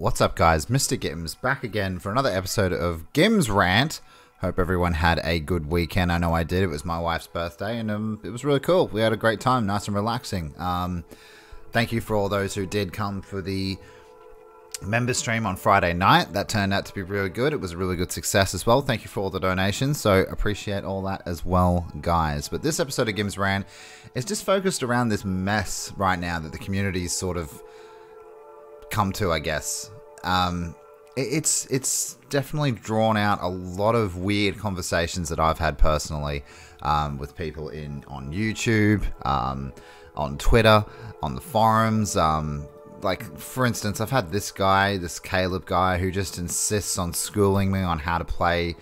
What's up, guys? Mr. Gimms back again for another episode of Gimms Rant. Hope everyone had a good weekend. I know I did. It was my wife's birthday, and um, it was really cool. We had a great time, nice and relaxing. Um, thank you for all those who did come for the member stream on Friday night. That turned out to be really good. It was a really good success as well. Thank you for all the donations. So appreciate all that as well, guys. But this episode of Gimms Rant is just focused around this mess right now that the community's sort of come to, I guess. Um, it's it's definitely drawn out a lot of weird conversations that I've had personally um, with people in on YouTube, um, on Twitter, on the forums. Um, like for instance, I've had this guy, this Caleb guy, who just insists on schooling me on how to play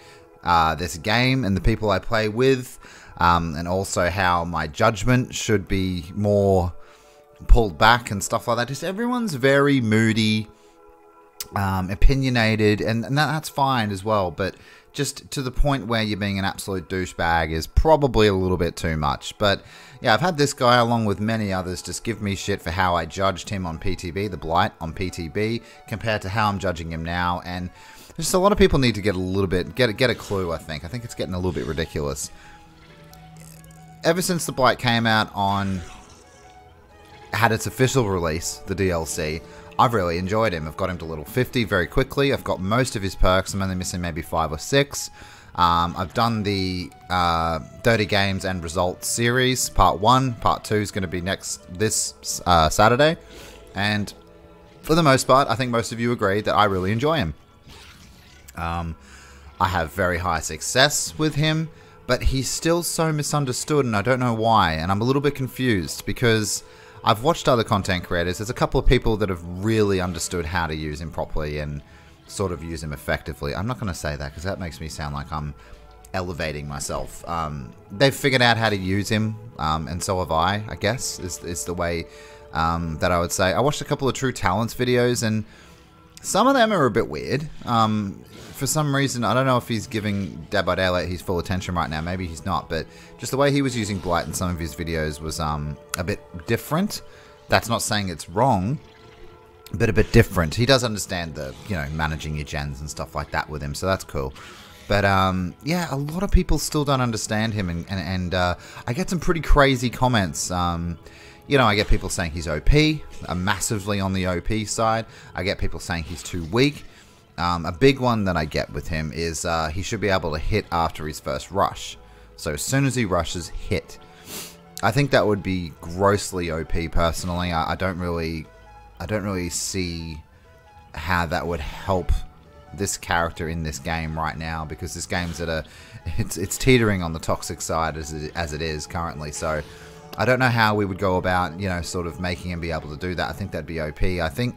uh, this game and the people I play with, um, and also how my judgment should be more pulled back and stuff like that. Just everyone's very moody, um, opinionated, and, and that, that's fine as well. But just to the point where you're being an absolute douchebag is probably a little bit too much. But yeah, I've had this guy along with many others just give me shit for how I judged him on PTB, the Blight on PTB, compared to how I'm judging him now. And just a lot of people need to get a little bit get get a clue. I think I think it's getting a little bit ridiculous. Ever since the Blight came out on had its official release, the DLC, I've really enjoyed him. I've got him to level 50 very quickly. I've got most of his perks. I'm only missing maybe five or six. Um, I've done the uh, Dirty Games and Results series, part one. Part two is going to be next this uh, Saturday. And for the most part, I think most of you agree that I really enjoy him. Um, I have very high success with him, but he's still so misunderstood, and I don't know why. And I'm a little bit confused because I've watched other content creators. There's a couple of people that have really understood how to use him properly and sort of use him effectively. I'm not going to say that because that makes me sound like I'm elevating myself. Um, they've figured out how to use him, um, and so have I. I guess is is the way um, that I would say. I watched a couple of Truetalent's videos, and some of them are a bit weird. Um, for some reason, I don't know if he's giving Dead his full attention right now. Maybe he's not, but just the way he was using Blight in some of his videos was um, a bit different. That's not saying it's wrong, but a bit different. He does understand the, you know, managing your gens and stuff like that with him, so that's cool. But um, yeah, a lot of people still don't understand him, and and, and uh, I get some pretty crazy comments. Um, you know, I get people saying he's OP, uh, massively on the OP side. I get people saying he's too weak. Um, a big one that I get with him is uh, he should be able to hit after his first rush. So as soon as he rushes, hit. I think that would be grossly OP personally. I, I don't really, I don't really see how that would help this character in this game right now because this game's at a, it's it's teetering on the toxic side as it, as it is currently. So I don't know how we would go about you know sort of making him be able to do that. I think that'd be OP. I think,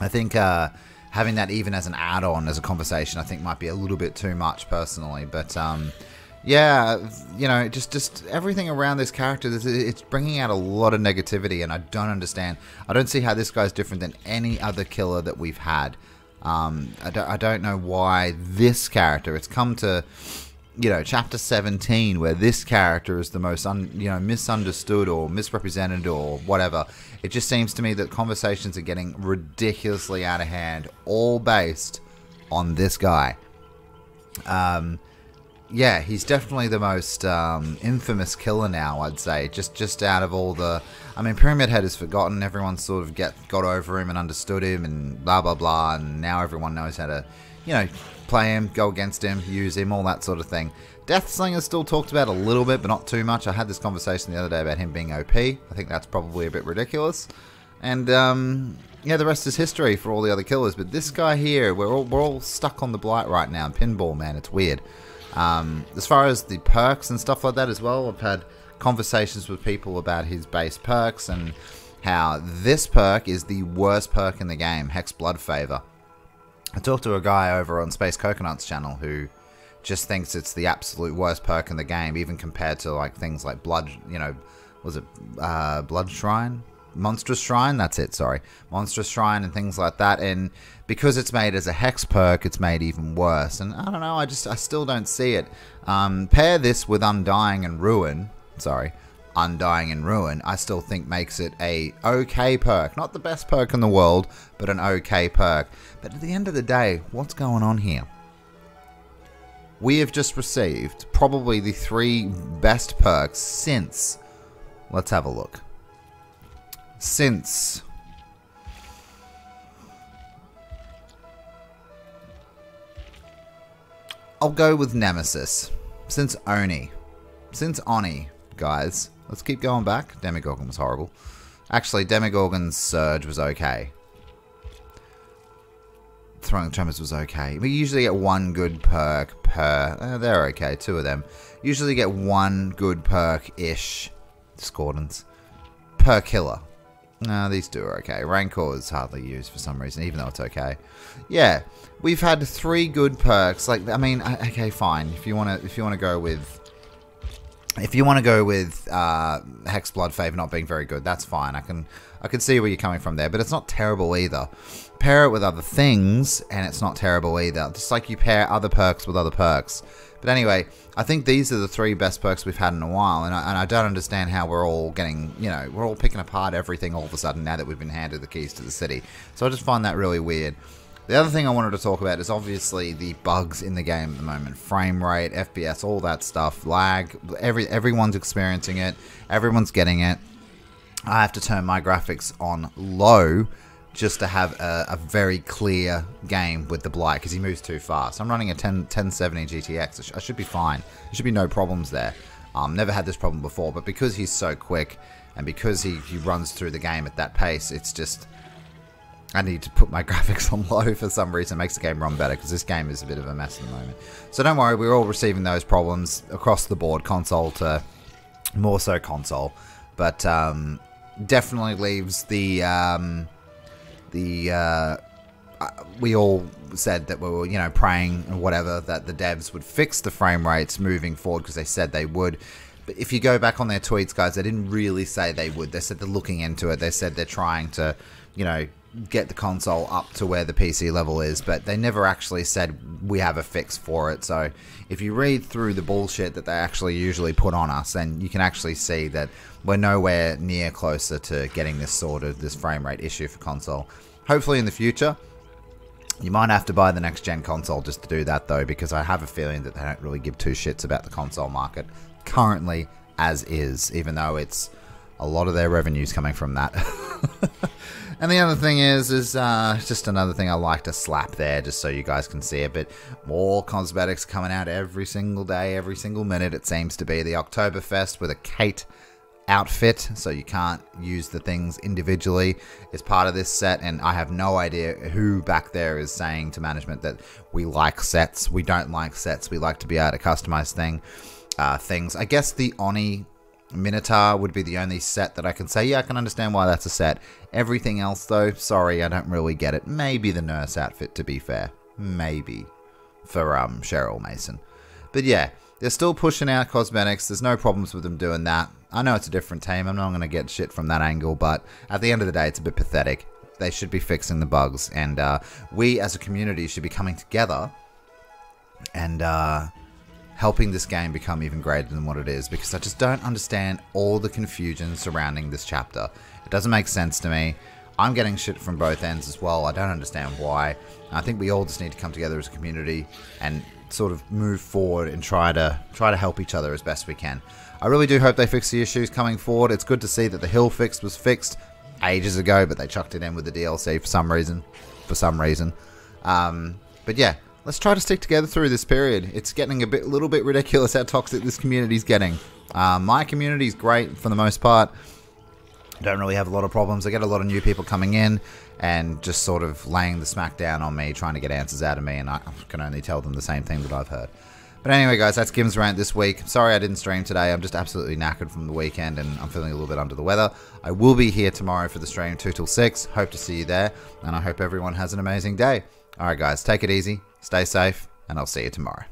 I think. Uh, having that even as an add-on as a conversation, I think might be a little bit too much personally. But um, yeah, you know, just just everything around this character, it's bringing out a lot of negativity, and I don't understand. I don't see how this guy's different than any other killer that we've had. Um, I, don't, I don't know why this character. It's come to you know chapter 17 where this character is the most un, you know misunderstood or misrepresented or whatever it just seems to me that conversations are getting ridiculously out of hand all based on this guy. Um yeah he's definitely the most um, infamous killer now i'd say just just out of all the i mean pyramid head is forgotten everyone sort of get got over him and understood him and blah blah blah and now everyone knows how to you know play him, go against him, use him, all that sort of thing. Deathslinger is still talked about a little bit, but not too much. I had this conversation the other day about him being OP. I think that's probably a bit ridiculous. And, um, yeah, the rest is history for all the other killers. But this guy here, we're all, we're all stuck on the Blight right now. Pinball, man, it's weird. Um, as far as the perks and stuff like that as well, I've had conversations with people about his base perks and how this perk is the worst perk in the game, Hex Blood Favor. I talked to a guy over on Space Coconut's channel who just thinks it's the absolute worst perk in the game, even compared to like things like Blood, you know, was it uh, Blood Shrine? Monstrous Shrine, that's it, sorry. Monstrous Shrine and things like that. And because it's made as a hex perk, it's made even worse. And I don't know, I just, I still don't see it. Um, pair this with Undying and Ruin, sorry. Undying and Ruin, I still think makes it a okay perk. Not the best perk in the world, but an okay perk. But at the end of the day, what's going on here? We have just received probably the three best perks since. Let's have a look. Since. I'll go with Nemesis. Since Oni. Since Oni, guys. Let's keep going back. Demogorgon was horrible. Actually, Demogorgon's Surge was okay. Throwing Tremors was okay. We usually get one good perk per... Uh, they're okay, two of them. Usually get one good perk-ish. Discordance. Per killer. No, these two are okay. Rancor is hardly used for some reason, even though it's okay. Yeah, we've had three good perks. Like, I mean, okay, fine. If you want to, if you want to go with if you want to go with uh, Hex Blood Favor not being very good, that's fine. I can I can see where you're coming from there, but it's not terrible either. Pair it with other things, and it's not terrible either. Just like you pair other perks with other perks. But anyway, I think these are the three best perks we've had in a while, and I, and I don't understand how we're all getting, you know, we're all picking apart everything all of a sudden now that we've been handed the keys to the city. So I just find that really weird. The other thing I wanted to talk about is obviously the bugs in the game at the moment. Frame rate, FPS, all that stuff, lag, every everyone's experiencing it, everyone's getting it. I have to turn my graphics on low just to have a, a very clear game with the Blight because he moves too fast. I'm running a 10, 1070 GTX. I should be fine. There should be no problems there. Um, never had this problem before, but because he's so quick and because he, he runs through the game at that pace, it's just I need to put my graphics on low for some reason. It makes the game run better because this game is a bit of a mess at the moment. So don't worry, we're all receiving those problems across the board, console to more so console. But um, definitely leaves the um, the uh, uh, we all said that we were you know praying and whatever that the devs would fix the frame rates moving forward because they said they would. But if you go back on their tweets, guys, they didn't really say they would. They said they're looking into it. They said they're trying to, you know, get the console up to where the PC level is, but they never actually said we have a fix for it. So if you read through the bullshit that they actually usually put on us, then you can actually see that we're nowhere near closer to getting this sorted, this frame rate issue for console. Hopefully in the future, you might have to buy the next gen console just to do that though, because I have a feeling that they don't really give two shits about the console market currently as is, even though it's a lot of their revenues coming from that. And the other thing is, is uh, just another thing I like to slap there just so you guys can see it. But more cosmetics coming out every single day, every single minute. It seems to be the Oktoberfest with a Kate outfit, so you can't use the things individually. It's part of this set, and I have no idea who back there is saying to management that we like sets. We don't like sets. We like to be able to customize thing, uh, things. I guess the Oni Minotaur would be the only set that I can say, yeah, I can understand why that's a set. Everything else, though, sorry, I don't really get it. Maybe the nurse outfit, to be fair. Maybe. For um, Cheryl Mason. But yeah, they're still pushing out cosmetics. There's no problems with them doing that. I know it's a different team. I'm not going to get shit from that angle, but at the end of the day, it's a bit pathetic. They should be fixing the bugs, and uh, we as a community should be coming together and uh, helping this game become even greater than what it is because I just don't understand all the confusion surrounding this chapter. It doesn't make sense to me. I'm getting shit from both ends as well. I don't understand why. I think we all just need to come together as a community and sort of move forward and try to try to help each other as best we can. I really do hope they fix the issues coming forward. It's good to see that the hill fix was fixed ages ago, but they chucked it in with the DLC for some reason. For some reason. Um, but yeah, let's try to stick together through this period. It's getting a bit, little bit ridiculous how toxic this community is getting. Uh, my community is great for the most part. I don't really have a lot of problems. I get a lot of new people coming in and just sort of laying the smack down on me, trying to get answers out of me, and I can only tell them the same thing that I've heard. But anyway, guys, that's Gimms Rant this week. Sorry I didn't stream today. I'm just absolutely knackered from the weekend and I'm feeling a little bit under the weather. I will be here tomorrow for the stream 2 till 6. Hope to see you there, and I hope everyone has an amazing day. Alright, guys, take it easy, stay safe, and I'll see you tomorrow.